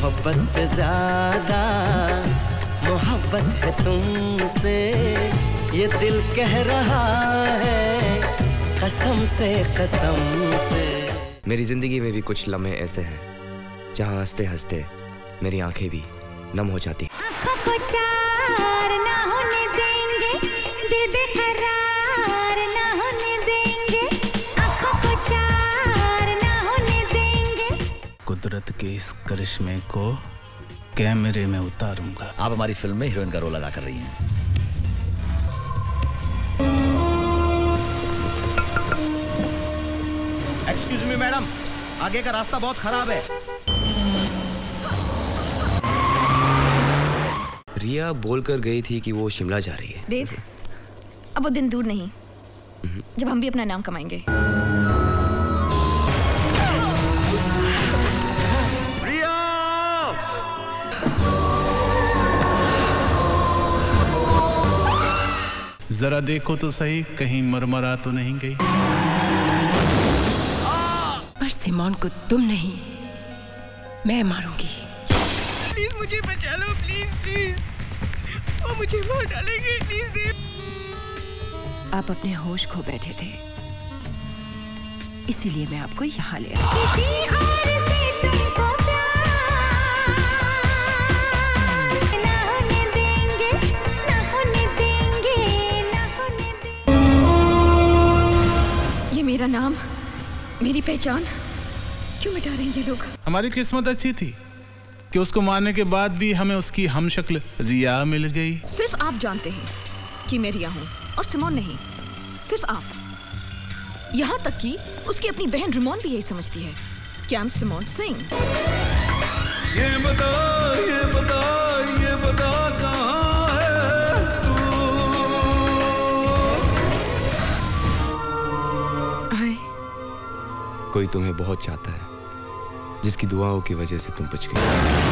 ज़्यादा मोहब्बत है तुमसे। ये दिल कह रहा है कसम से कसम से। मेरी ज़िंदगी में भी कुछ लम्हे ऐसे हैं जहाँ हँसते हँसते मेरी आँखें भी नम हो जाती आँखों को चार कुदरत के इस करिश्मे को कैमरे में उतारूँगा। आप हमारी फ़िल्म में हीरोइन का रोल अदा कर रही हैं। एक्सक्यूज मी मैडम आगे का रास्ता बहुत खराब है। रिया बोलकर गई थी कि वो शिमला जा रही है। देव अब वो दिन दूर नहीं। जब हम भी अपना नाम कमाएँगे। जरा देखो तो सही कहीं मरमरा तो नहीं गई। पर सिमोन को तुम नहीं मैं मारूँगी। प्लीज़ मुझे बचा लो प्लीज़ प्लीज़। वो मुझे मार डालेंगे प्लीज़ आप अपने होश खो बैठे थे। इसीलिए मैं आपको यहाँ ले आई मेरा नाम मेरी पहचान क्यों मिटा रहे हैं ये लोग? हमारी किस्मत अच्छी थी कि उसको मारने के बाद भी हमें उसकी हम शक्ल रिया मिल गई। सिर्फ़ आप जानते हैं कि मैं रिया हूँ और सिमोन नहीं सिर्फ़ आप। यहाँ तक कि उसकी अपनी बहन रिमोन भी यही समझती है कि आई एम सिमोन सिंह। ये बता ये बता कोई तुम्हें बहुत चाहता है जिसकी दुआओं की वजह से तुम बच गई